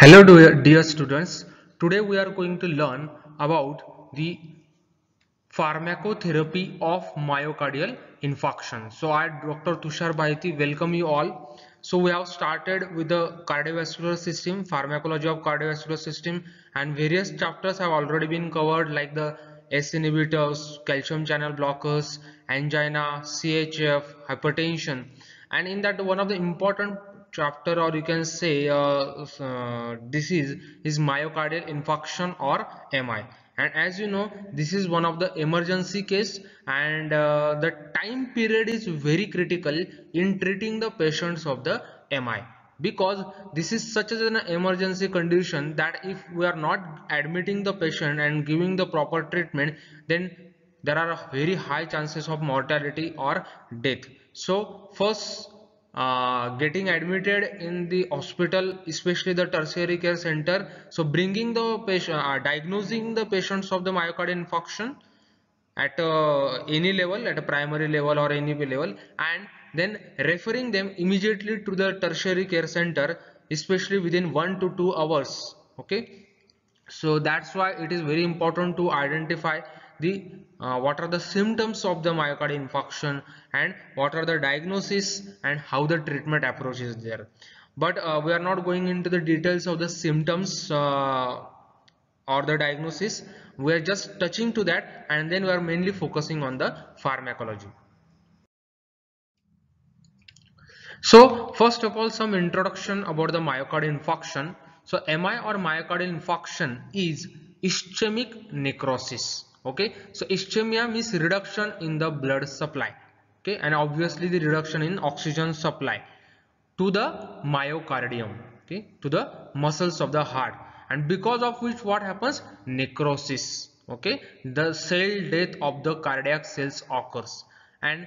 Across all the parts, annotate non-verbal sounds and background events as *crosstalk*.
Hello dear students, today we are going to learn about the pharmacotherapy of myocardial infarction. So I Dr. Tushar Bhaiti welcome you all. So we have started with the cardiovascular system, pharmacology of cardiovascular system and various chapters have already been covered like the ACE inhibitors, calcium channel blockers, angina, CHF, hypertension and in that one of the important chapter or you can say uh, uh, disease is myocardial infarction or MI and as you know this is one of the emergency case and uh, the time period is very critical in treating the patients of the MI because this is such as an emergency condition that if we are not admitting the patient and giving the proper treatment then there are very high chances of mortality or death. So first uh, getting admitted in the hospital especially the tertiary care center. So bringing the patient uh, diagnosing the patients of the myocardial infarction at uh, any level at a primary level or any level and then referring them immediately to the tertiary care center especially within one to two hours okay? So that's why it is very important to identify the uh, what are the symptoms of the myocardial infarction and what are the diagnosis and how the treatment approach is there? But uh, we are not going into the details of the symptoms uh, or the diagnosis. We are just touching to that and then we are mainly focusing on the pharmacology. So first of all some introduction about the myocardial infarction. So mi or myocardial infarction is ischemic necrosis okay? So ischemia means reduction in the blood supply. Okay? And obviously the reduction in oxygen supply to the myocardium. Okay? To the muscles of the heart. And because of which what happens? Necrosis. Okay? The cell death of the cardiac cells occurs. And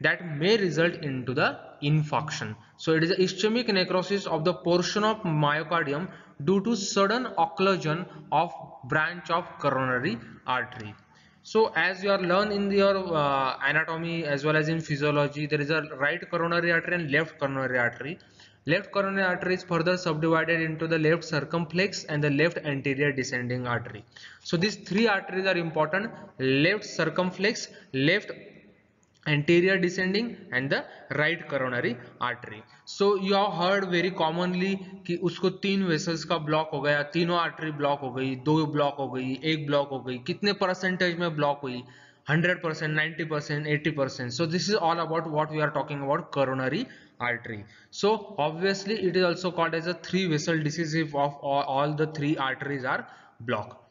that may result into the infarction. So it is ischemic necrosis of the portion of myocardium due to sudden occlusion of branch of coronary artery. So as you are learn in your uh, anatomy as well as in physiology there is a right coronary artery and left coronary artery. Left coronary artery is further subdivided into the left circumflex and the left anterior descending artery. So these three arteries are important. Left circumflex left anterior descending and the right coronary artery so you have heard very commonly कि उसको तीन vessels का block हो गया तीनों artery block हो गई दो ब्लॉक हो गई एक ब्लॉक हो गई कितने परसेंटेज में ब्लॉक हुई 100 percent 90 percent 80 percent so this is all about what we are talking about coronary artery so obviously it is also called as a three vessel disease if of all, all the three arteries are blocked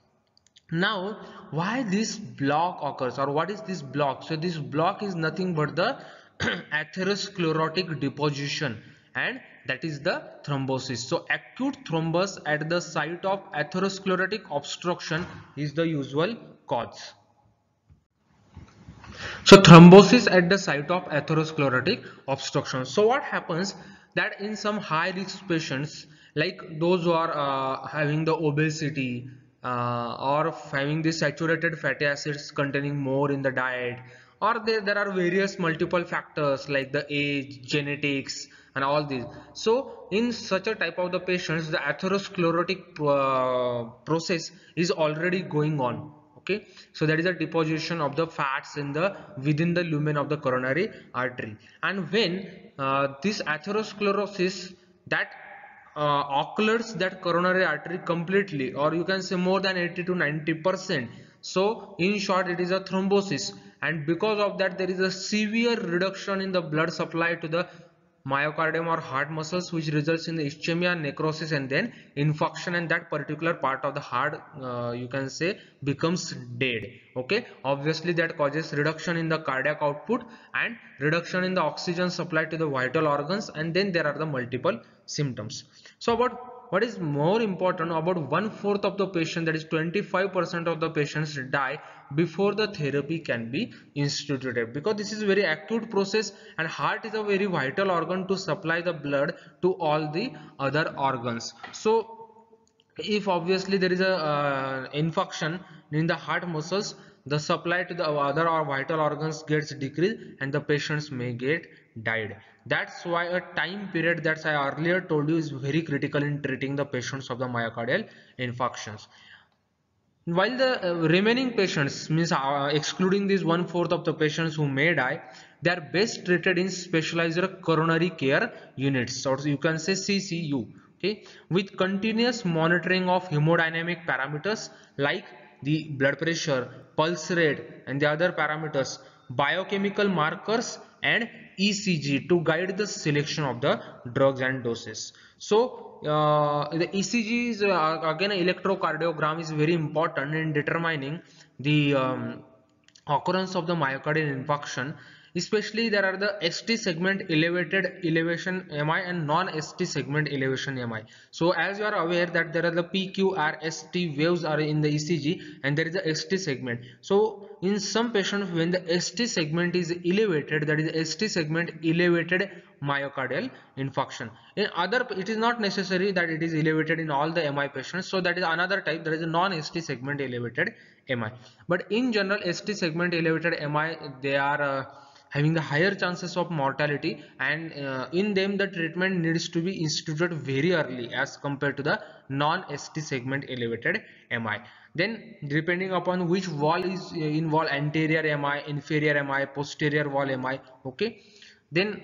now why this block occurs or what is this block? So this block is nothing but the *clears throat* atherosclerotic deposition and that is the thrombosis. So acute thrombus at the site of atherosclerotic obstruction is the usual cause. So thrombosis at the site of atherosclerotic obstruction. So what happens? That in some high risk patients like those who are uh, having the obesity uh, or having the saturated fatty acids containing more in the diet or there, there are various multiple factors like the age genetics and all these. So in such a type of the patients the atherosclerotic uh, process is already going on okay? So that is a deposition of the fats in the within the lumen of the coronary artery. And when uh, this atherosclerosis that uh, occludes that coronary artery completely or you can say more than 80 to 90 percent. So in short it is a thrombosis. And because of that there is a severe reduction in the blood supply to the myocardium or heart muscles which results in the ischemia necrosis and then infarction and that particular part of the heart uh, you can say becomes dead. Okay? Obviously that causes reduction in the cardiac output and reduction in the oxygen supply to the vital organs and then there are the multiple symptoms. So about what is more important about one fourth of the patient that is 25 percent of the patients die before the therapy can be instituted? Because this is a very acute process and heart is a very vital organ to supply the blood to all the other organs. So if obviously there is a uh, infarction in the heart muscles the supply to the other or vital organs gets decreased and the patients may get died that's why a time period that I earlier told you is very critical in treating the patients of the myocardial infarctions. While the uh, remaining patients means uh, excluding this one fourth of the patients who may die they are best treated in specialized coronary care units or you can say CCU okay? With continuous monitoring of hemodynamic parameters like the blood pressure pulse rate and the other parameters biochemical markers and ECG to guide the selection of the drugs and doses. So uh, the ECG is uh, again electrocardiogram is very important in determining the um, occurrence of the myocardial infarction especially there are the ST segment elevated elevation MI and non-ST segment elevation MI. So as you are aware that there are the PQRST waves are in the ECG and there is a ST segment. So in some patients when the ST segment is elevated that is ST segment elevated myocardial infarction. In other it is not necessary that it is elevated in all the MI patients. So that is another type there is a non-ST segment elevated MI. But in general ST segment elevated MI they are uh, having the higher chances of mortality and uh, in them the treatment needs to be instituted very early as compared to the non-ST segment elevated MI. Then depending upon which wall is uh, involved anterior MI, inferior MI, posterior wall MI okay. Then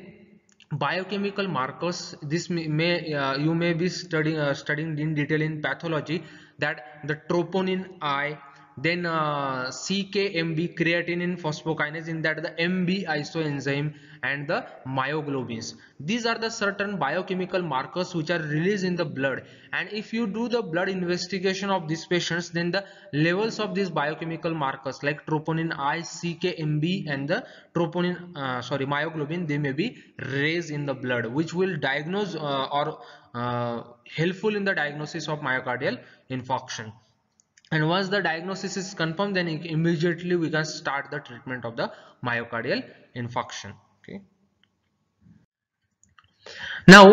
biochemical markers this may, uh, you may be studying uh, studying in detail in pathology that the troponin I then uh, CKMB creatinine phosphokinase in that the MB isoenzyme and the myoglobins. These are the certain biochemical markers which are released in the blood. And if you do the blood investigation of these patients then the levels of these biochemical markers like troponin I CKMB and the troponin uh, sorry myoglobin they may be raised in the blood which will diagnose uh, or uh, helpful in the diagnosis of myocardial infarction and once the diagnosis is confirmed then immediately we can start the treatment of the myocardial infarction okay? Now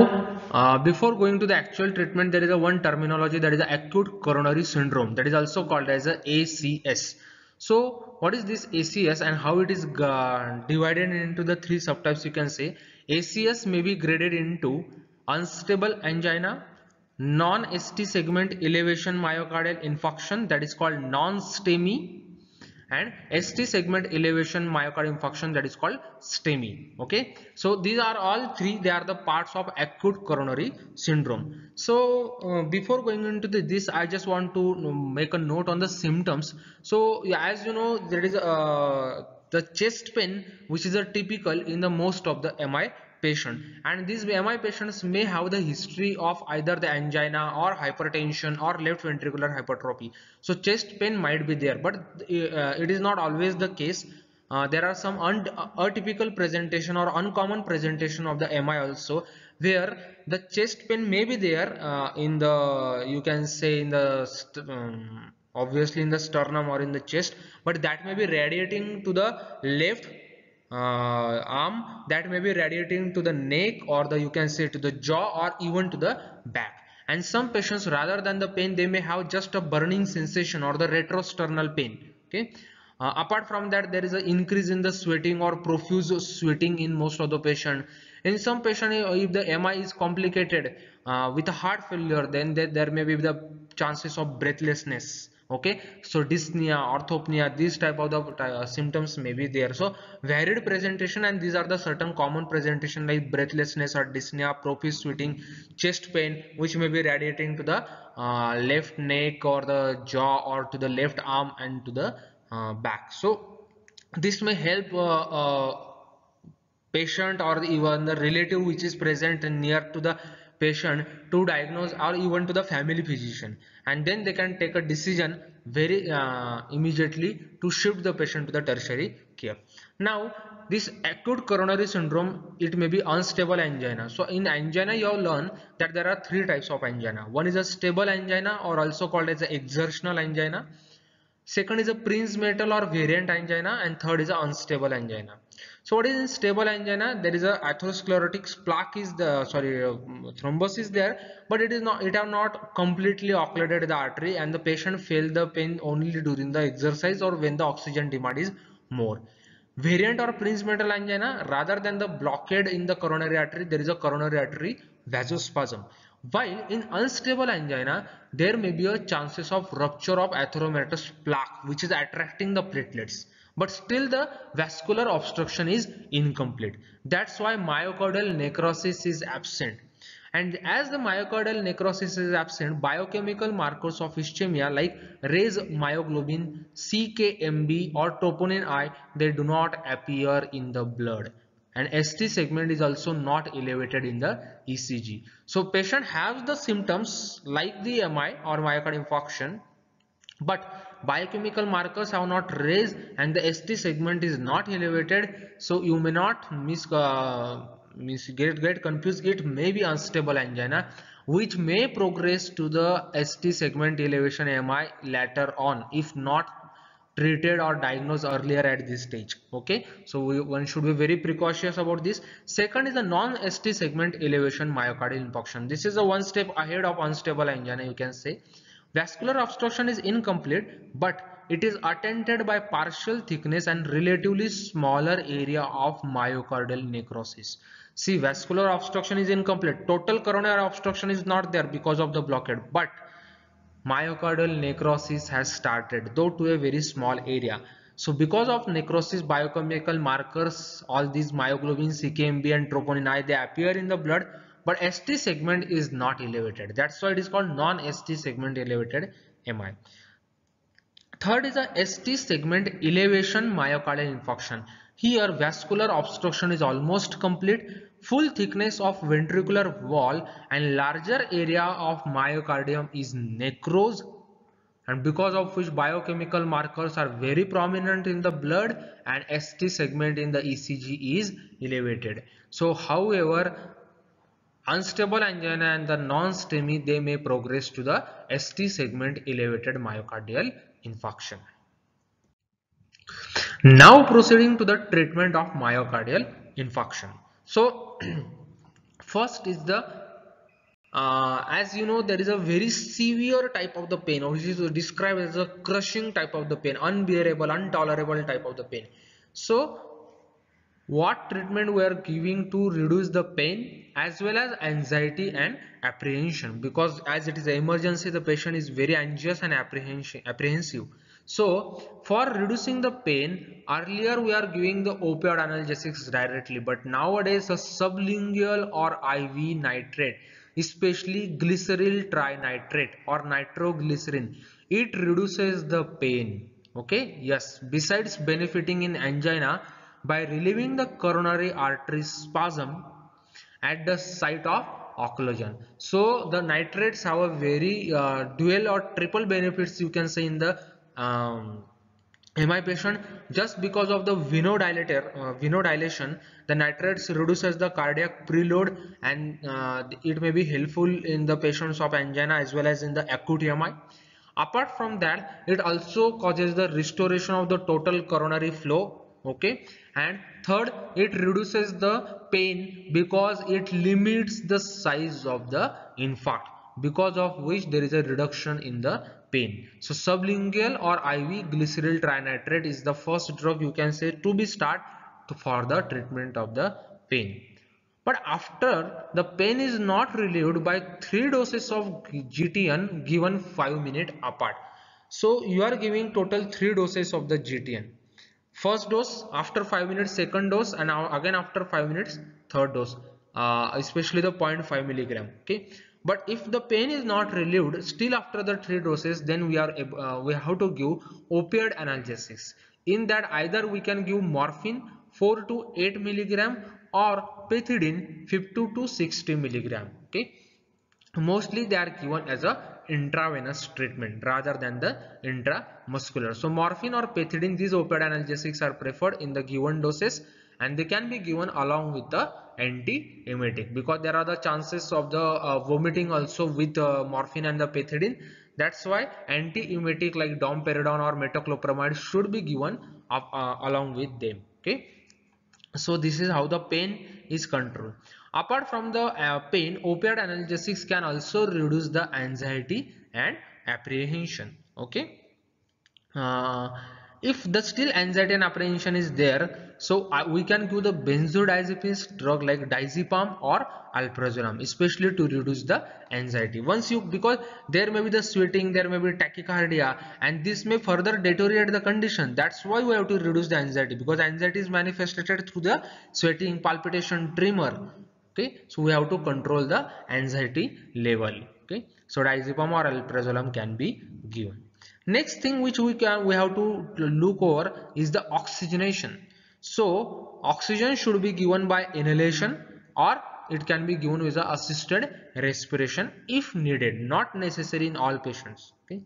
uh, before going to the actual treatment there is a one terminology that is the acute coronary syndrome that is also called as a ACS so what is this ACS and how it is uh, divided into the three subtypes you can say? ACS may be graded into unstable angina non-ST segment elevation myocardial infarction that is called non-STEMI and ST segment elevation myocardial infarction that is called STEMI okay? So these are all three they are the parts of acute coronary syndrome. So uh, before going into the, this I just want to make a note on the symptoms. So as you know there is uh, the chest pain which is a typical in the most of the MI patient and these MI patients may have the history of either the angina or hypertension or left ventricular hypertrophy. So chest pain might be there but uh, it is not always the case. Uh, there are some atypical presentation or uncommon presentation of the MI also where the chest pain may be there uh, in the you can say in the um, obviously in the sternum or in the chest but that may be radiating to the left uh, arm that may be radiating to the neck or the you can say to the jaw or even to the back. And some patients rather than the pain they may have just a burning sensation or the retrosternal pain okay? Uh, apart from that there is an increase in the sweating or profuse sweating in most of the patient. In some patient if the mi is complicated uh, with a heart failure then there, there may be the chances of breathlessness okay? So dyspnea orthopnea these type of the uh, symptoms may be there. So varied presentation and these are the certain common presentation like breathlessness or dyspnea profuse sweating chest pain which may be radiating to the uh, left neck or the jaw or to the left arm and to the uh, back. So this may help uh, uh, patient or even the relative which is present near to the patient to diagnose or even to the family physician. And then they can take a decision very uh, immediately to shift the patient to the tertiary care. Now this acute coronary syndrome it may be unstable angina. So in angina you have learned that there are three types of angina. One is a stable angina or also called as exertional angina. Second is a Prinzmetal or variant angina and third is a unstable angina so what is stable angina? There is a atherosclerotic plaque is the sorry uh, thrombus is there but it is not it have not completely occluded the artery and the patient feel the pain only during the exercise or when the oxygen demand is more. Variant or prinzmetal angina rather than the blockade in the coronary artery there is a coronary artery vasospasm. While in unstable angina there may be a chances of rupture of atheromatous plaque which is attracting the platelets but still the vascular obstruction is incomplete. That's why myocardial necrosis is absent. And as the myocardial necrosis is absent biochemical markers of ischemia like raised myoglobin ckmb or troponin i they do not appear in the blood. And st segment is also not elevated in the ecg so patient has the symptoms like the mi or myocardial infarction but biochemical markers have not raised and the st segment is not elevated. So you may not miss uh, means get get confused. It may be unstable angina which may progress to the st segment elevation mi later on if not treated or diagnosed earlier at this stage. Okay? So we, one should be very precautious about this. Second is the non-st segment elevation myocardial infarction. This is a one step ahead of unstable angina you can say vascular obstruction is incomplete but it is attended by partial thickness and relatively smaller area of myocardial necrosis See, vascular obstruction is incomplete. Total coronary obstruction is not there because of the blockade. But myocardial necrosis has started, though to a very small area. So because of necrosis, biochemical markers, all these myoglobin, CKMB and troponin I, they appear in the blood. But ST segment is not elevated. That's why it is called non-ST segment elevated MI. Third is a ST segment elevation myocardial infarction. Here vascular obstruction is almost complete, full thickness of ventricular wall and larger area of myocardium is necrosed and because of which biochemical markers are very prominent in the blood and ST segment in the ECG is elevated. So however unstable angina and the non-STEMI they may progress to the ST segment elevated myocardial infarction. Now proceeding to the treatment of myocardial infarction. So *clears throat* first is the uh, as you know there is a very severe type of the pain which is described as a crushing type of the pain unbearable intolerable type of the pain so what treatment we are giving to reduce the pain as well as anxiety and apprehension? Because as it is an emergency the patient is very anxious and apprehensive. So for reducing the pain, earlier we are giving the opioid analgesics directly, but nowadays a sublingual or IV nitrate, especially glyceryl trinitrate or nitroglycerin, it reduces the pain. Okay, yes, besides benefiting in angina by relieving the coronary artery spasm at the site of occlusion. So the nitrates have a very uh, dual or triple benefits you can say in the um, MI patient just because of the venodilator, uh, venodilation, the nitrates reduces the cardiac preload and uh, it may be helpful in the patients of angina as well as in the acute MI. Apart from that, it also causes the restoration of the total coronary flow. Okay, and third, it reduces the pain because it limits the size of the infarct because of which there is a reduction in the pain. So sublingual or IV glyceryl trinitrate is the first drug you can say to be start for the treatment of the pain. But after the pain is not relieved by 3 doses of GTN given 5 minutes apart. So you are giving total 3 doses of the GTN. First dose after 5 minutes, second dose and again after 5 minutes, third dose. Uh, especially the 0.5 milligram. Okay but if the pain is not relieved still after the three doses then we are uh, we have to give opioid analgesics in that either we can give morphine 4 to 8 milligram or pethidine 50 to 60 milligram okay mostly they are given as a intravenous treatment rather than the intramuscular. So morphine or pethidine these opioid analgesics are preferred in the given doses and they can be given along with the anti-emetic because there are the chances of the uh, vomiting also with uh, morphine and the pethidine. That's why anti-emetic like domperidone or metoclopramide should be given up, uh, along with them. Okay? So this is how the pain is controlled apart from the uh, pain opioid analgesics can also reduce the anxiety and apprehension okay? Uh, if the still anxiety and apprehension is there so uh, we can give the benzodiazepines drug like diazepam or alprazolam especially to reduce the anxiety. Once you because there may be the sweating there may be tachycardia and this may further deteriorate the condition. That's why we have to reduce the anxiety because anxiety is manifested through the sweating palpitation tremor okay? So we have to control the anxiety level okay? So diazepam or alprazolam can be given. Next thing which we can we have to look over is the oxygenation. So oxygen should be given by inhalation or it can be given with the assisted respiration if needed not necessary in all patients okay?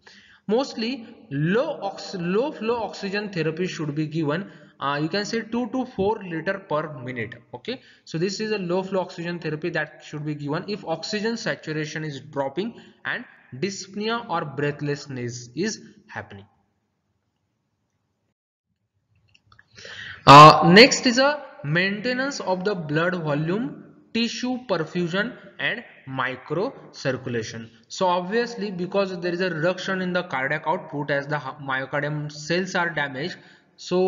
Mostly low ox low flow oxygen therapy should be given uh, you can say 2 to 4 liter per minute okay so this is a low flow oxygen therapy that should be given if oxygen saturation is dropping and dyspnea or breathlessness is happening. Uh, next is a maintenance of the blood volume, tissue perfusion and micro circulation. So obviously because there is a reduction in the cardiac output as the myocardium cells are damaged so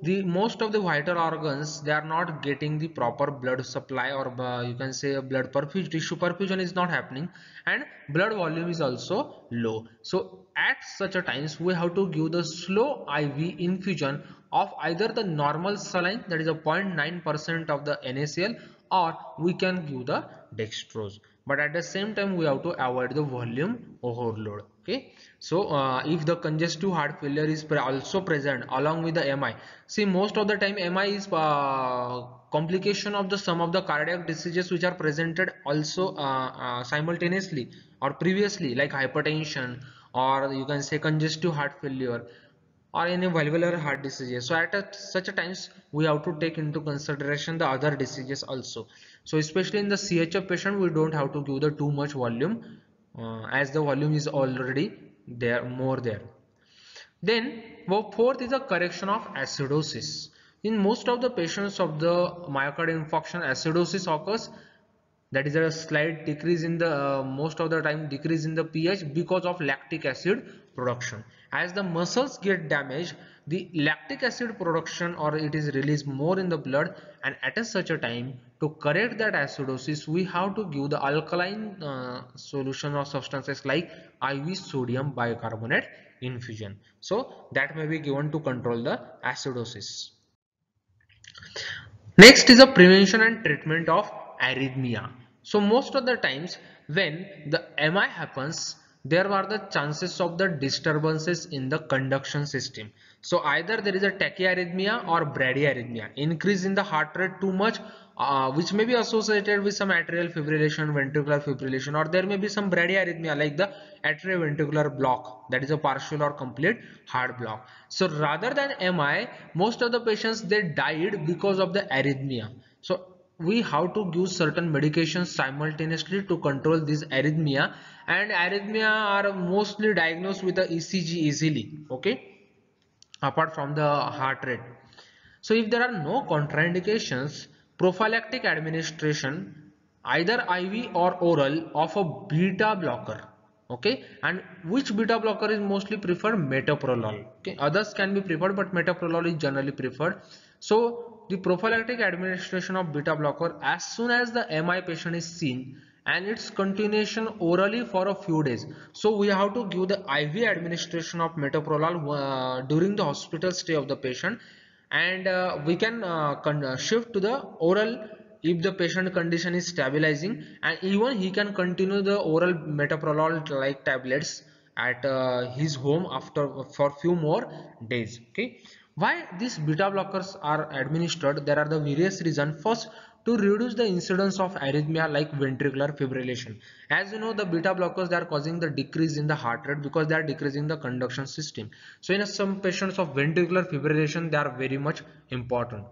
the most of the vital organs they are not getting the proper blood supply or uh, you can say blood perfusion tissue perfusion is not happening and blood volume is also low. So at such a times we have to give the slow iv infusion of either the normal saline that is a 0.9 percent of the NaCl or we can give the dextrose. But at the same time we have to avoid the volume overload okay? So uh, if the congestive heart failure is pre also present along with the mi see most of the time mi is uh, complication of the some of the cardiac diseases which are presented also uh, uh simultaneously or previously like hypertension or you can say congestive heart failure or any valvular heart diseases. So at a, such a times we have to take into consideration the other diseases also. So especially in the chf patient we don't have to give the too much volume uh, as the volume is already there more there. Then fourth is a correction of acidosis. In most of the patients of the myocardial infarction acidosis occurs. That is a slight decrease in the uh, most of the time decrease in the pH because of lactic acid production. As the muscles get damaged the lactic acid production or it is released more in the blood and at such a time to correct that acidosis we have to give the alkaline uh, solution of substances like IV sodium bicarbonate infusion. So that may be given to control the acidosis. Next is a prevention and treatment of arrhythmia. So most of the times when the MI happens there are the chances of the disturbances in the conduction system so either there is a tachyarrhythmia or bradyarrhythmia increase in the heart rate too much uh, which may be associated with some atrial fibrillation ventricular fibrillation or there may be some bradyarrhythmia like the atrioventricular block that is a partial or complete heart block. So rather than mi most of the patients they died because of the arrhythmia. So we have to give certain medications simultaneously to control this arrhythmia and arrhythmia are mostly diagnosed with the ECG easily okay apart from the heart rate. So if there are no contraindications prophylactic administration either IV or oral of a beta blocker okay? And which beta blocker is mostly preferred? Metoprolol okay? Others can be preferred but metoprolol is generally preferred. So the prophylactic administration of beta blocker as soon as the MI patient is seen and its continuation orally for a few days. So we have to give the IV administration of metoprolol uh, during the hospital stay of the patient. And uh, we can uh, uh shift to the oral if the patient condition is stabilizing. And even he can continue the oral metoprolol like tablets at uh, his home after for few more days. Okay? Why these beta blockers are administered? There are the various reasons. First to reduce the incidence of arrhythmia like ventricular fibrillation. As you know the beta blockers they are causing the decrease in the heart rate because they are decreasing the conduction system. So in some patients of ventricular fibrillation they are very much important.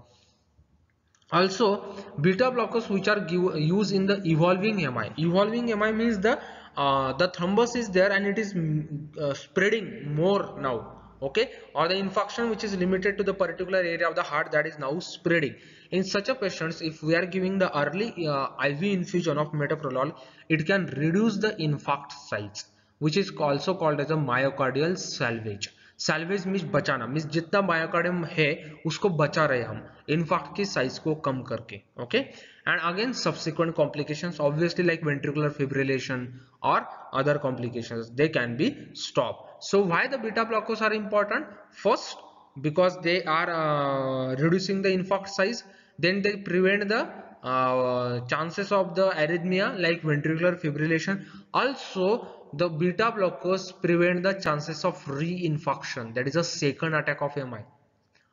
Also beta blockers which are give, used in the evolving mi evolving mi means the uh, the thrombus is there and it is mm, uh, spreading more now okay? Or the infarction which is limited to the particular area of the heart that is now spreading in such a patients if we are giving the early uh, iv infusion of metoprolol it can reduce the infarct size which is also called as a myocardial salvage salvage means बचाना means जितना myocardium है उसको बचा रहे हम इनफाक्ट की size को कम करके okay and again subsequent complications obviously like ventricular fibrillation और other complications they can be stop so why the beta blockers are important first because they are uh, reducing the infarct size then they prevent the uh, chances of the arrhythmia like ventricular fibrillation also the beta blockers prevent the chances of reinfarction that is a second attack of mi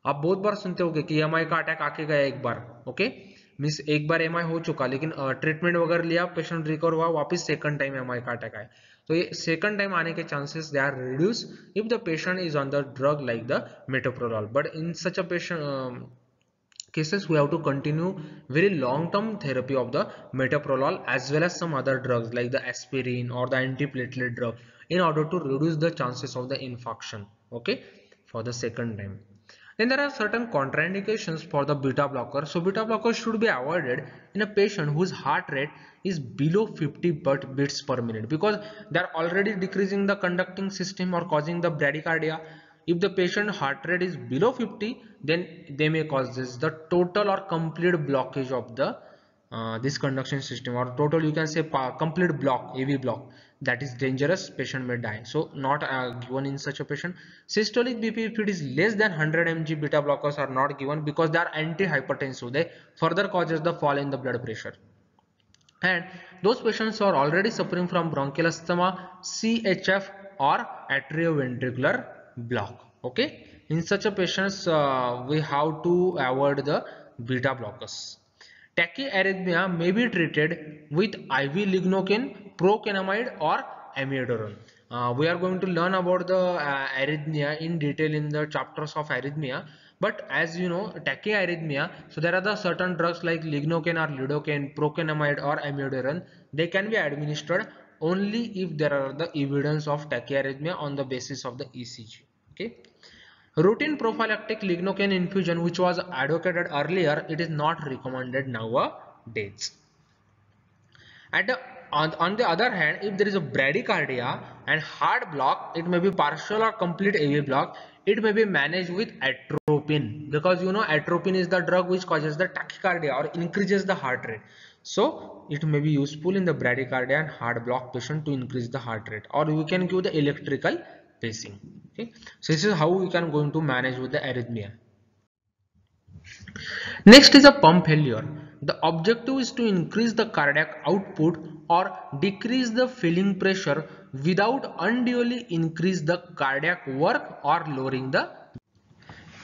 आप बहुत बार सुनते होंगे कि M का attack आके गया एक बार okay means एक बार MI हो चुका लेकिन ट्रीटमेंट वगैरह लिया पेशेंट रिकवर हुआ वापस सेकंड टाइम एम का अटैक आया तो ये सेकंड टाइम आने के chances they are reduce if the patient is on the drug like the metoprolol but in such a patient cases we have to continue very long term therapy of the metoprolol as well as some other drugs like the aspirin or the antiplatelet drug in order to reduce the chances of the infarction okay for the second time. Then there are certain contraindications for the beta blocker. So beta blockers should be avoided in a patient whose heart rate is below 50 beats per minute because they are already decreasing the conducting system or causing the bradycardia if the patient heart rate is below 50 then they may cause this. The total or complete blockage of the uh, this conduction system or total you can say complete block AV block that is dangerous patient may die. So not uh, given in such a patient. Systolic BP if it is less than 100 mg beta blockers are not given because they are antihypertensive they further causes the fall in the blood pressure. And those patients are already suffering from bronchial asthma CHF or atrioventricular block okay? In such a patients uh, we have to avoid the beta blockers. Tachyarrhythmia may be treated with iv lignocaine procainamide or amiodarone. Uh, we are going to learn about the uh, arrhythmia in detail in the chapters of arrhythmia. But as you know tachyarrhythmia so there are the certain drugs like lignocaine or lidocaine procainamide or amiodarone they can be administered only if there are the evidence of tachyarrhythmia on the basis of the ECG okay? Routine prophylactic lignocaine infusion which was advocated earlier it is not recommended nowadays. At the on, on the other hand if there is a bradycardia and heart block it may be partial or complete AV block it may be managed with atropine. Because you know atropine is the drug which causes the tachycardia or increases the heart rate. So it may be useful in the bradycardia and heart block patient to increase the heart rate or we can give the electrical pacing. Okay? So this is how we can going to manage with the arrhythmia. Next is a pump failure. The objective is to increase the cardiac output or decrease the filling pressure without unduly increase the cardiac work or lowering the.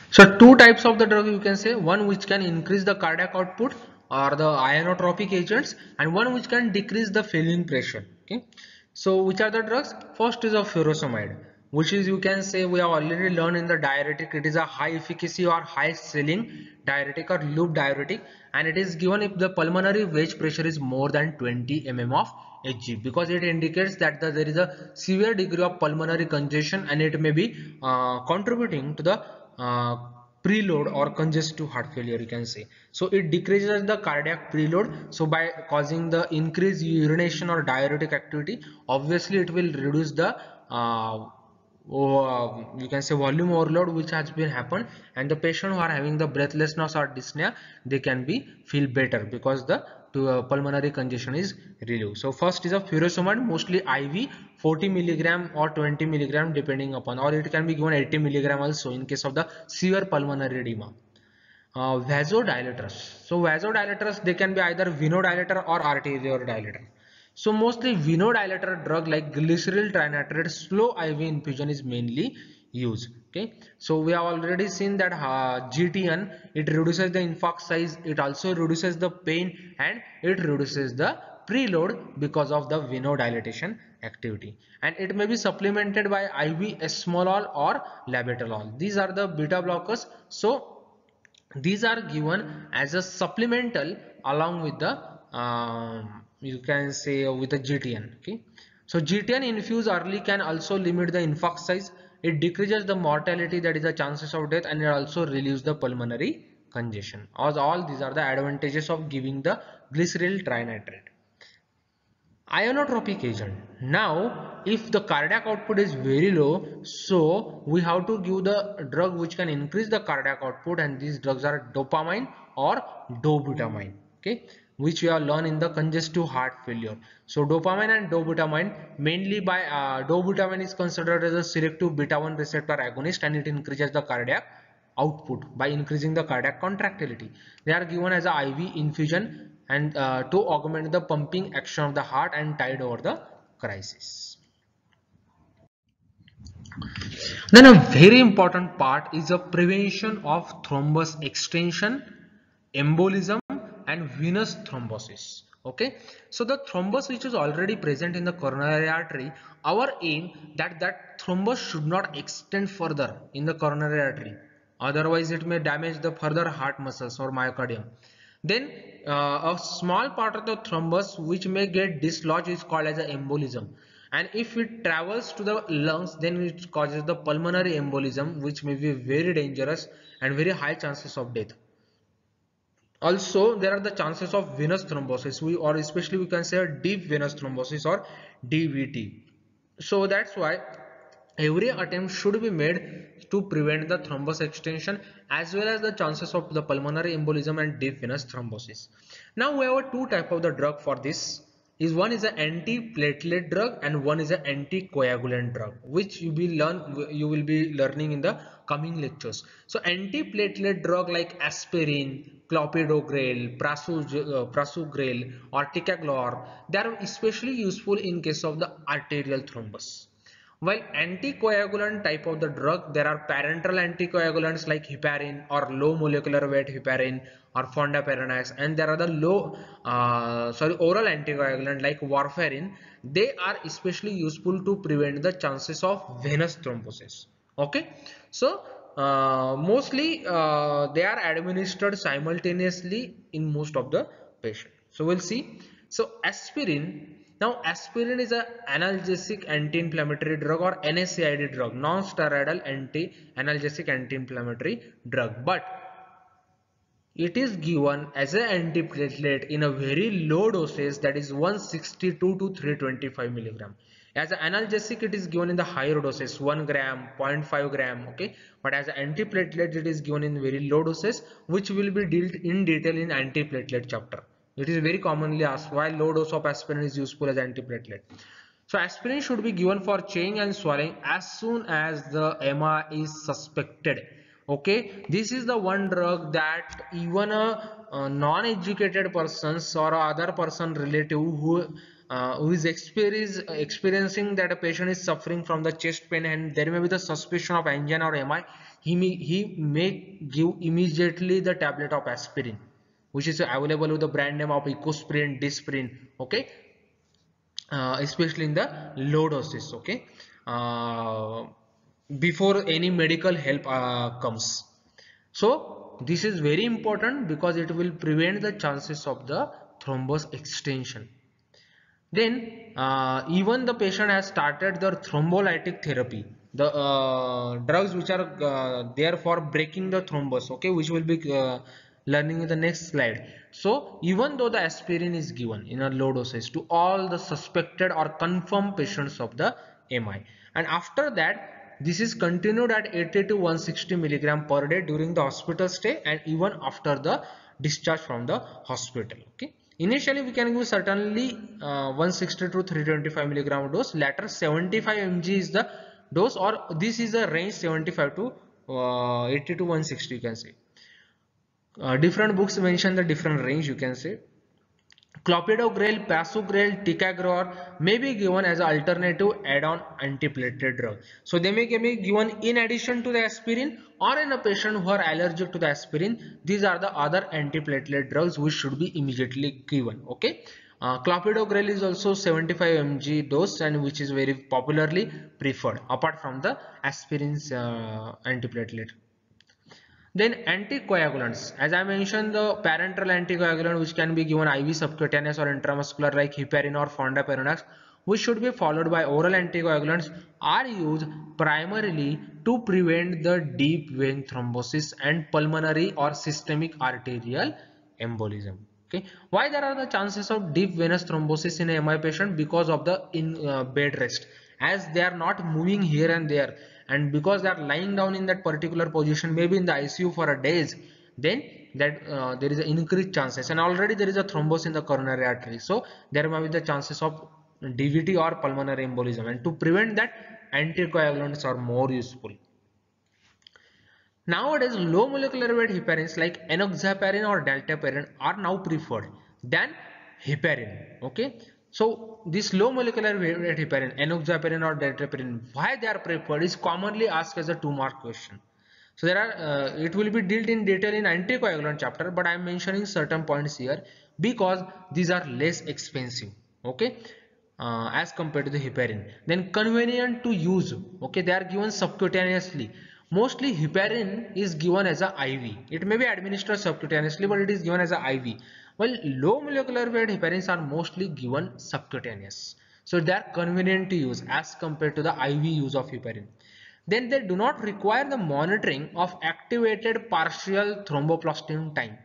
So two types of the drug you can say. One which can increase the cardiac output or the inotropic agents and one which can decrease the filling pressure okay? So which are the drugs? First is a furosemide which is you can say we have already learned in the diuretic it is a high efficacy or high ceiling diuretic or loop diuretic and it is given if the pulmonary wedge pressure is more than 20 mm of Hg because it indicates that the, there is a severe degree of pulmonary congestion and it may be uh, contributing to the uh, preload or congestive heart failure you can say. So it decreases the cardiac preload. So by causing the increased urination or diuretic activity obviously it will reduce the uh, uh, you can say volume overload which has been happened. And the patient who are having the breathlessness or dyspnea they can be feel better because the to, uh, pulmonary congestion is relieved. So first is a furosemide mostly iv 40 milligram or 20 milligram depending upon or it can be given 80 milligram also in case of the severe pulmonary edema uh, vasodilators so vasodilators they can be either venodilator or arteriodilator so mostly venodilator drug like glyceryl trinitrate slow IV infusion is mainly used. Okay. So we have already seen that uh, GTN it reduces the infarct size, it also reduces the pain and it reduces the preload because of the venodilatation activity. And it may be supplemented by IV esmolol or labetalol. These are the beta blockers. So these are given as a supplemental along with the um, you can say with a GTN okay? So GTN infused early can also limit the infarct size. It decreases the mortality that is the chances of death and it also relieves the pulmonary congestion. As all these are the advantages of giving the glyceryl trinitrate inotropic agent now if the cardiac output is very low so we have to give the drug which can increase the cardiac output and these drugs are dopamine or dobutamine okay which we have learned in the congestive heart failure. So dopamine and dobutamine mainly by uh, dobutamine is considered as a selective beta 1 receptor agonist and it increases the cardiac output by increasing the cardiac contractility. They are given as a iv infusion and uh, to augment the pumping action of the heart and tide over the crisis. Then a very important part is the prevention of thrombus extension, embolism and venous thrombosis. Okay, so the thrombus which is already present in the coronary artery, our aim that that thrombus should not extend further in the coronary artery. Otherwise, it may damage the further heart muscles or myocardium. Then uh, a small part of the thrombus which may get dislodged is called as an embolism. And if it travels to the lungs then it causes the pulmonary embolism which may be very dangerous and very high chances of death. Also there are the chances of venous thrombosis. We or especially we can say deep venous thrombosis or dvt so that's why every attempt should be made to prevent the thrombus extension as well as the chances of the pulmonary embolism and deep venous thrombosis. Now we have two type of the drug for this is one is an anti-platelet drug and one is an anticoagulant drug which you will learn you will be learning in the coming lectures. So anti-platelet drug like aspirin, clopidogrel, uh, prasugrel or ticagrelor they are especially useful in case of the arterial thrombus. While anticoagulant type of the drug, there are parenteral anticoagulants like heparin or low molecular weight heparin or fondaparinux and there are the low, uh, sorry, oral anticoagulant like warfarin. They are especially useful to prevent the chances of venous thrombosis. Okay, so uh, mostly uh, they are administered simultaneously in most of the patient. So we'll see. So aspirin now aspirin is an analgesic anti-inflammatory drug or NSAID drug, non-steroidal anti-analgesic anti-inflammatory drug. But it is given as an antiplatelet in a very low dosage that is 162 to 325 milligram. As an analgesic it is given in the higher doses 1 gram, 0.5 gram okay but as an antiplatelet it is given in very low doses which will be dealt in detail in antiplatelet chapter. It is very commonly asked why low dose of aspirin is useful as antiplatelet. So aspirin should be given for chewing and swallowing as soon as the MI is suspected. Okay, this is the one drug that even a, a non-educated person or other person relative who uh, who is experiencing that a patient is suffering from the chest pain and there may be the suspicion of angina or MI, he may, he may give immediately the tablet of aspirin which is available with the brand name of Ecosprin, Disprin, okay, uh, especially in the low doses, okay, uh, before any medical help uh, comes. So this is very important because it will prevent the chances of the thrombus extension. Then uh, even the patient has started their thrombolytic therapy the uh, drugs which are uh, there for breaking the thrombus okay which will be uh, learning in the next slide. So even though the aspirin is given in a low dosage to all the suspected or confirmed patients of the MI and after that this is continued at 80 to 160 milligram per day during the hospital stay and even after the discharge from the hospital okay? Initially we can give certainly uh, 160 to 325 milligram dose. Later 75 mg is the dose or this is the range 75 to uh, 80 to 160 you can say uh, different books mention the different range you can say clopidogrel, prasugrel, ticagrelor may be given as an alternative add-on antiplatelet drug. So they may be given in addition to the aspirin or in a patient who are allergic to the aspirin. These are the other antiplatelet drugs which should be immediately given. Okay. Uh, clopidogrel is also 75 mg dose and which is very popularly preferred apart from the aspirin's uh, antiplatelet. Then anticoagulants, as I mentioned, the parenteral anticoagulant which can be given IV subcutaneous or intramuscular like heparin or fondaparinux, which should be followed by oral anticoagulants are used primarily to prevent the deep vein thrombosis and pulmonary or systemic arterial embolism. Okay, why there are the chances of deep venous thrombosis in a MI patient? Because of the in uh, bed rest. As they are not moving here and there and because they are lying down in that particular position maybe in the ICU for a days then that uh, there is an increased chances and already there is a thrombus in the coronary artery so there may be the chances of DVT or pulmonary embolism and to prevent that anticoagulants are more useful Nowadays, low molecular weight heparins like enoxaparin or dalteparin are now preferred than heparin. Okay. So this low molecular weight heparin, enoxaparin or dalteparin, why they are preferred is commonly asked as a two mark question. So there are, uh, it will be dealt in detail in anticoagulant chapter, but I am mentioning certain points here because these are less expensive. Okay. Uh, as compared to the heparin then convenient to use okay they are given subcutaneously Mostly heparin is given as a IV. It may be administered subcutaneously but it is given as a IV. While low molecular weight heparins are mostly given subcutaneous. So they are convenient to use as compared to the IV use of heparin. Then they do not require the monitoring of activated partial thromboplastin time.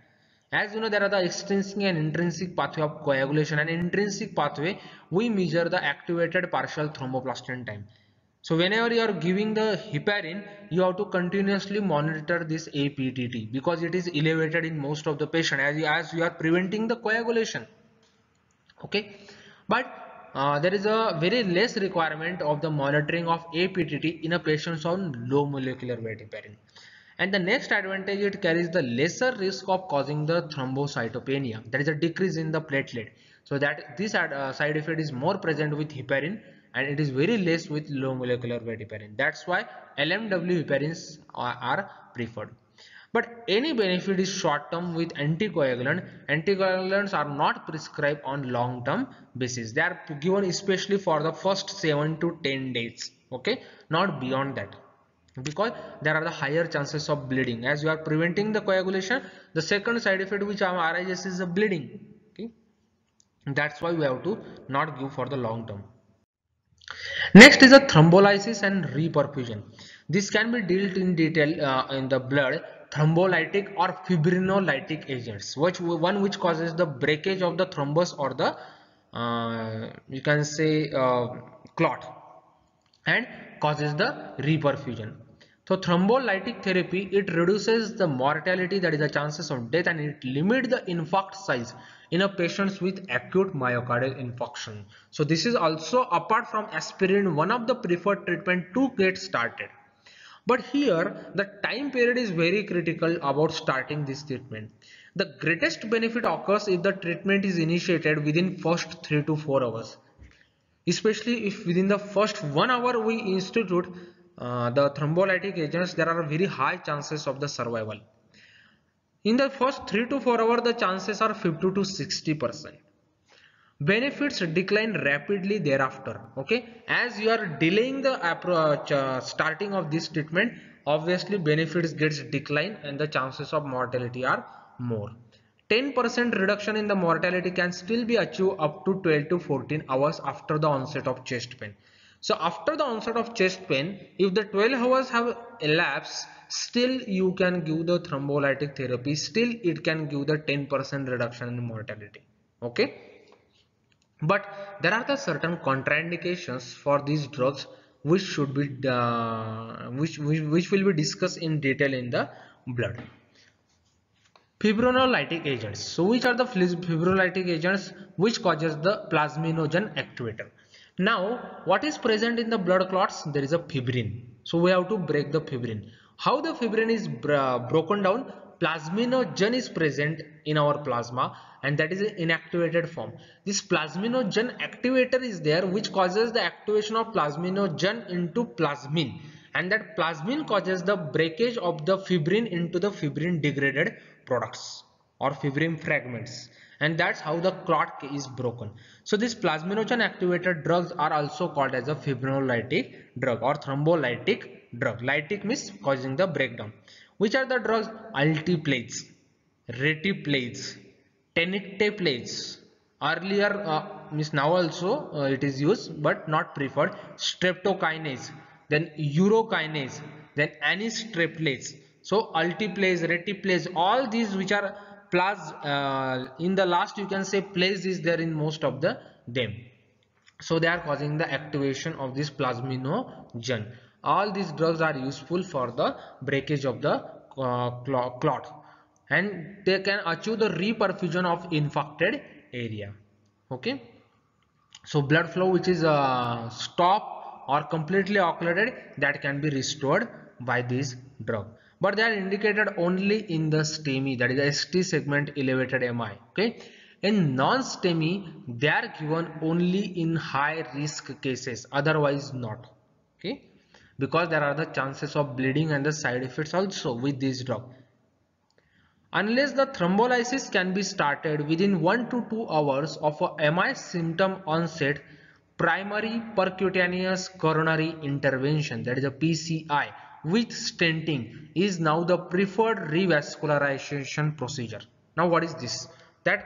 As you know, there are the extrinsic and intrinsic pathway of coagulation and intrinsic pathway, we measure the activated partial thromboplastin time. So whenever you are giving the heparin, you have to continuously monitor this APTT because it is elevated in most of the patient as you, as you are preventing the coagulation. Okay, but uh, there is a very less requirement of the monitoring of APTT in a patient on low molecular weight heparin. And the next advantage it carries the lesser risk of causing the thrombocytopenia. There is a decrease in the platelet. So that this uh, side effect is more present with heparin and it is very less with low molecular weight heparin. That's why LMW heparins are, are preferred. But any benefit is short term with anticoagulant. Anticoagulants are not prescribed on long term basis. They are given especially for the first 7 to 10 days. Okay, not beyond that because there are the higher chances of bleeding as you are preventing the coagulation the second side effect which arises is the bleeding okay that's why we have to not give for the long term Next is a thrombolysis and reperfusion. This can be dealt in detail uh, in the blood thrombolytic or fibrinolytic agents which one which causes the breakage of the thrombus or the uh, you can say uh, clot and causes the reperfusion so thrombolytic therapy it reduces the mortality that is the chances of death and it limits the infarct size in a patients with acute myocardial infarction. So this is also apart from aspirin one of the preferred treatment to get started. But here the time period is very critical about starting this treatment. The greatest benefit occurs if the treatment is initiated within first 3 to 4 hours. Especially if within the first 1 hour we institute uh, the thrombolytic agents there are very high chances of the survival. In the first 3 to 4 hours, the chances are 50 to 60%. Benefits decline rapidly thereafter. Okay, as you are delaying the approach, uh, starting of this treatment, obviously benefits gets decline and the chances of mortality are more. 10% reduction in the mortality can still be achieved up to 12 to 14 hours after the onset of chest pain. So after the onset of chest pain, if the 12 hours have elapsed, still you can give the thrombolytic therapy. Still it can give the 10% reduction in mortality. Okay? But there are the certain contraindications for these drugs which should be uh, which, which which will be discussed in detail in the blood. Fibrinolytic agents. So which are the fibrinolytic agents which causes the plasminogen activator? Now what is present in the blood clots? There is a fibrin. So we have to break the fibrin how the fibrin is broken down? Plasminogen is present in our plasma and that is an inactivated form. This plasminogen activator is there which causes the activation of plasminogen into plasmin and that plasmin causes the breakage of the fibrin into the fibrin degraded products or fibrin fragments and that's how the clot is broken. So this plasminogen activated drugs are also called as a fibrinolytic drug or thrombolytic drug. Lytic means causing the breakdown. Which are the drugs? Alteplase, reteplase, tenecteplase. Earlier uh, means now also uh, it is used but not preferred. Streptokinase, then urokinase, then anistreplase. So alteplase, reteplase, all these which are plus uh, in the last you can say place is there in most of the them so they are causing the activation of this plasminogen all these drugs are useful for the breakage of the uh, clot. And they can achieve the reperfusion of infected area. Okay? So blood flow which is uh, or completely occluded that can be restored by this drug. But they are indicated only in the STEMI that is the ST segment elevated MI okay? In non-STEMI they are given only in high risk cases otherwise not. Okay because there are the chances of bleeding and the side effects also with this drug unless the thrombolysis can be started within 1 to 2 hours of a MI symptom onset primary percutaneous coronary intervention that is a PCI with stenting is now the preferred revascularization procedure. Now what is this? That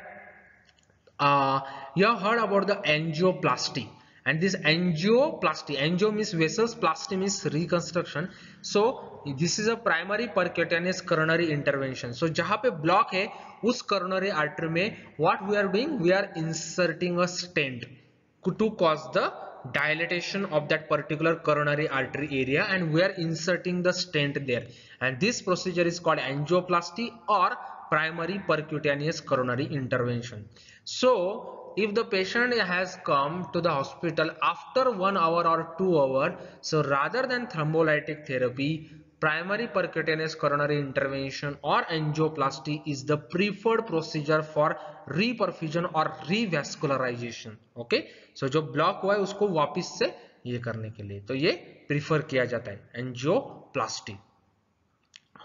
uh, you have heard about the angioplasty and this angioplasty angio means vessels plasty means reconstruction. So this is a primary percutaneous coronary intervention. So jahan pe block hai us coronary artery mein what we are doing? We are inserting a stent to cause the dilatation of that particular coronary artery area and we are inserting the stent there. And this procedure is called angioplasty or primary percutaneous coronary intervention. So if the patient has come to the hospital after one hour or two hour so rather than thrombolytic therapy primary percutaneous coronary intervention or angioplasty is the preferred procedure for reperfusion or revascularization okay so जो block हुआ है उसको वापस से ये करने के लिए तो ये prefer किया जाता है angioplasty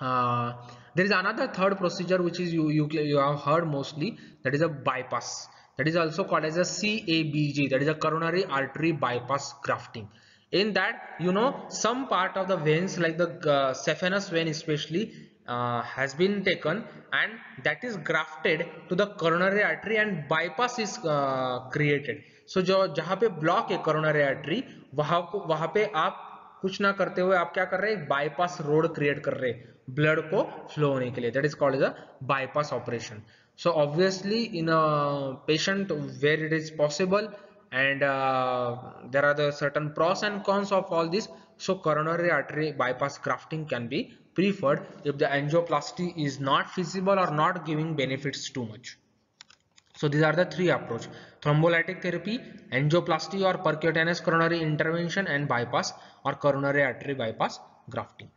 uh, there is another third procedure which is you, you you have heard mostly that is a bypass that is also called as a CABG that is a coronary artery bypass grafting in that you know some part of the veins like the uh, saphenous vein especially uh, has been taken and that is grafted to the coronary artery and bypass is uh, created so जो जहाँ पे block है coronary artery वहाँ को वहाँ पे आप कुछ ना करते हुए आप क्या कर रहे हैं बाईपास रोड क्रिएट कर रहे हैं ब्लड को फ्लो होने के लिए that is called as a bypass operation so obviously in a patient where it is possible and uh, there are the certain pros and cons of all this so coronary artery bypass grafting can be preferred if the angioplasty is not feasible or not giving benefits too much. So these are the three approach. Thrombolytic therapy angioplasty or percutaneous coronary intervention and bypass or coronary artery bypass grafting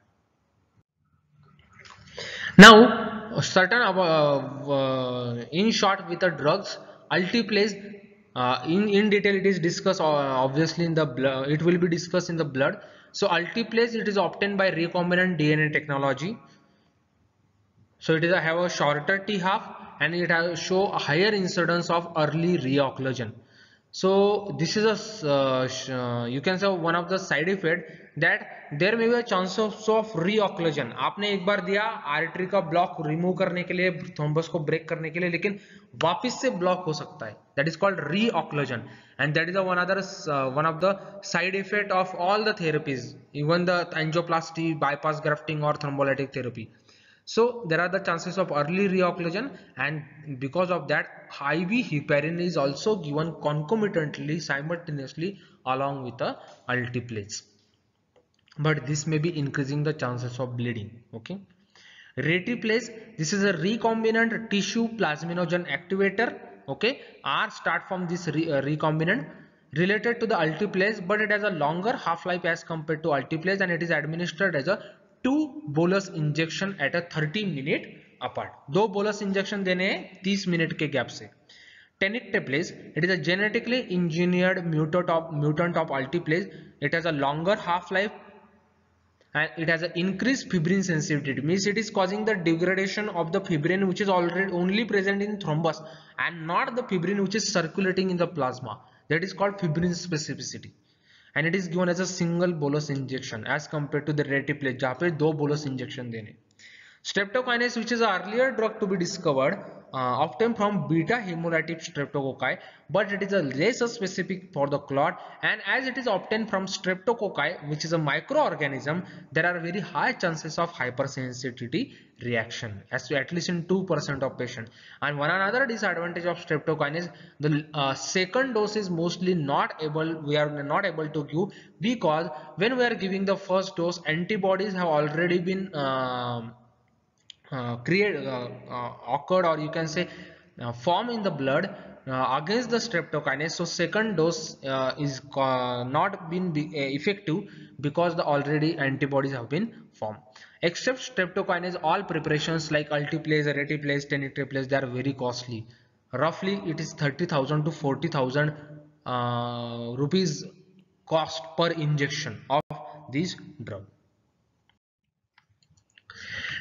now certain uh, uh, in short with the drugs alteplase uh, in in detail it is discussed uh, obviously in the blood it will be discussed in the blood. So alteplase it is obtained by recombinant dna technology. So it is a, have a shorter t half and it has show a higher incidence of early reocclusion. So this is a uh, uh, you can say one of the side effect that there may way chances of रीऑक्लोजन आपने एक बार दिया artery का block remove करने के लिए thrombus को break करने के लिए, लेकिन वापस से ब्लॉक हो सकता है। That is called reocclusion and that is one other one of the side effect of all the therapies even the angioplasty bypass grafting और thrombolytic therapy So, there are the chances of early reocclusion and because of that IV heparin is also given concomitantly, simultaneously, along with the altiplex. But this may be increasing the chances of bleeding okay reteplase this is a recombinant tissue plasminogen activator okay r start from this re, uh, recombinant related to the alteplase but it has a longer half-life as compared to alteplase and it is administered as a two bolus injection at a 30 minute apart दो bolus injection देने 30 minute के gap से tenecteplase it is a genetically engineered mutant of mutant of alteplase it has a longer half life and it has an increased fibrin sensitivity means it is causing the degradation of the fibrin which is already only present in thrombus and not the fibrin which is circulating in the plasma that is called fibrin specificity and it is given as a single bolus injection as compared to the reteplase जहाँ पे दो bolus injection देने streptokinase which is an earlier drug to be discovered uh, obtained from beta hemolytic streptococci but it is a less specific for the clot and as it is obtained from streptococci which is a microorganism there are very high chances of hypersensitivity reaction as to at least in 2% of patients. And one another disadvantage of streptokinase the uh, second dose is mostly not able we are not able to give because when we are giving the first dose antibodies have already been uh, create uh, uh, occurred or you can say form in the blood against the streptokinase. So second dose is not been be effective because the already antibodies have been formed. Except streptokinase all preparations like alteplase reteplase tenecteplase they are very costly. Roughly it is 30000 to 40000 uh, rupees cost per injection of this drug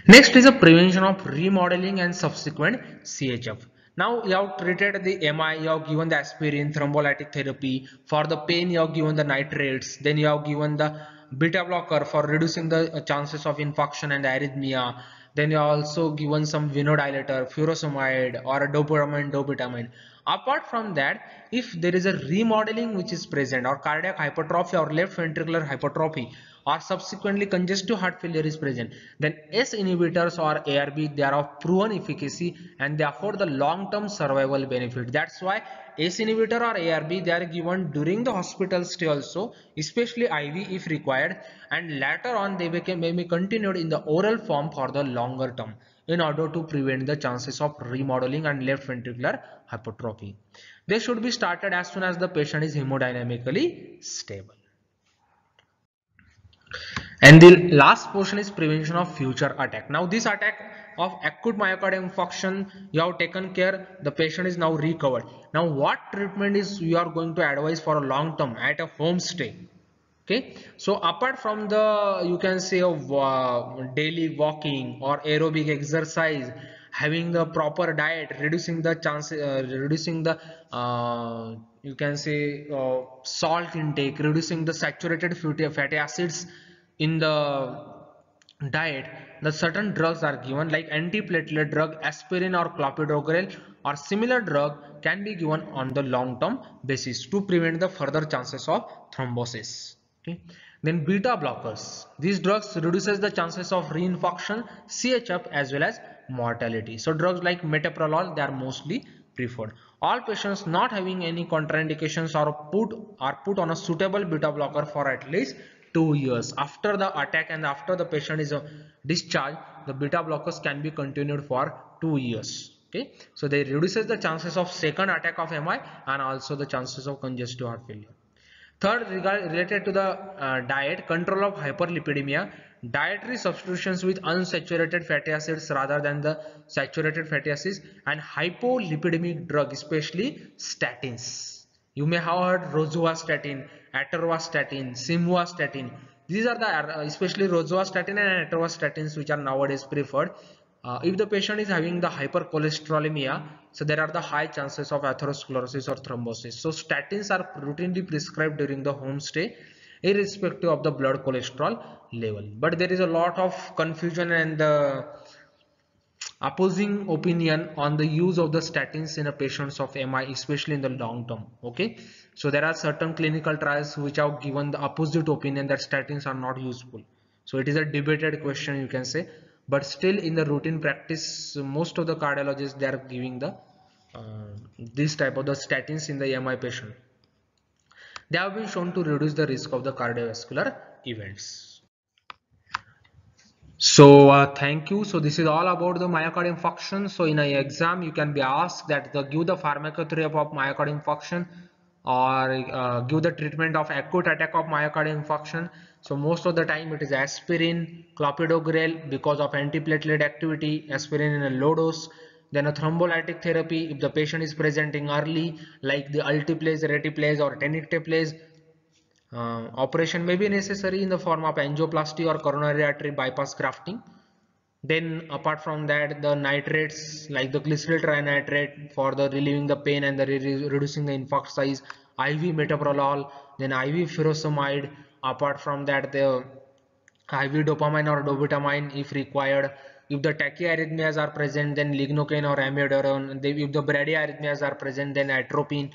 Next is a prevention of remodeling and subsequent CHF. Now you have treated the MI, you have given the aspirin, thrombolytic therapy. For the pain you have given the nitrates. Then you have given the beta blocker for reducing the uh, chances of infarction and arrhythmia. Then you have also given some venodilator, furosemide or a dopamine, dobutamine. Apart from that, if there is a remodeling which is present or cardiac hypertrophy or left ventricular hypertrophy or subsequently congestive heart failure is present then ACE inhibitors or ARB they are of proven efficacy and they afford the long-term survival benefit. That's why ACE inhibitor or ARB they are given during the hospital stay also especially IV if required and later on they may be continued in the oral form for the longer term in order to prevent the chances of remodeling and left ventricular hypertrophy. They should be started as soon as the patient is hemodynamically stable. And the last portion is prevention of future attack. Now this attack of acute myocardial infarction, you have taken care, the patient is now recovered. Now what treatment is you are going to advise for a long term at a home stay? Okay, so apart from the you can say of uh, daily walking or aerobic exercise, having the proper diet, reducing the chance, uh, reducing the uh, you can say uh, salt intake, reducing the saturated fatty acids in the diet the certain drugs are given like antiplatelet drug aspirin or clopidogrel or similar drug can be given on the long term basis to prevent the further chances of thrombosis okay. Then beta blockers. These drugs reduces the chances of reinfarction chf as well as mortality. So drugs like metoprolol they are mostly preferred. All patients not having any contraindications are put are put on a suitable beta blocker for at least two years. After the attack and after the patient is uh, discharged the beta blockers can be continued for two years. Okay. So they reduces the chances of second attack of mi and also the chances of congestive heart failure third related to the uh, diet control of hyperlipidemia dietary substitutions with unsaturated fatty acids rather than the saturated fatty acids and hypolipidemic drug especially statins you may have heard rosuvastatin, atorvastatin, simvastatin. These are the uh, especially rosuvastatin and atorvastatins which are nowadays preferred. Uh, if the patient is having the hypercholesterolemia, so there are the high chances of atherosclerosis or thrombosis. So statins are routinely prescribed during the home stay irrespective of the blood cholesterol level. But there is a lot of confusion and uh, opposing opinion on the use of the statins in a patients of MI especially in the long term okay so there are certain clinical trials which have given the opposite opinion that statins are not useful so it is a debated question you can say but still in the routine practice most of the cardiologists they are giving the uh, this type of the statins in the MI patient. They have been shown to reduce the risk of the cardiovascular events. So uh, thank you. So this is all about the myocardial infarction so in an exam you can be asked that the give the pharmacotherapy of myocardial infarction or uh, give the treatment of acute attack of myocardial infarction so most of the time it is aspirin clopidogrel because of antiplatelet activity aspirin in a low dose then a thrombolytic therapy if the patient is presenting early like the alteplase reteplase or tenecteplase uh, operation may be necessary in the form of angioplasty or coronary artery bypass grafting. Then apart from that the nitrates like the glyceryl trinitrate for the relieving the pain and the re reducing the infarct size, IV metoprolol, then IV furosemide. Apart from that the IV dopamine or dobutamine if required. If the tachyarrhythmias are present then lignocaine or amiodarone. If the bradyarrhythmias are present then atropine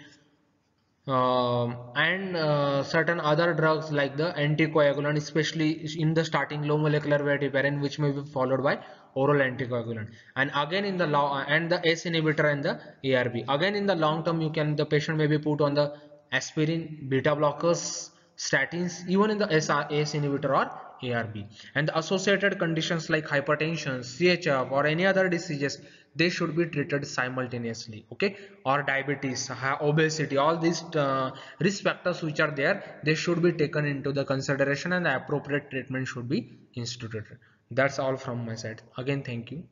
uh, and uh, certain other drugs like the anticoagulant especially in the starting low molecular weight heparin which may be followed by oral anticoagulant. And again in the law and the ACE inhibitor and the ARB again in the long term you can the patient may be put on the aspirin beta blockers statins even in the ACE inhibitor or ARB and the associated conditions like hypertension CHF or any other diseases they should be treated simultaneously okay? Or diabetes obesity all these uh, risk factors which are there they should be taken into the consideration and the appropriate treatment should be instituted. That's all from my side. Again thank you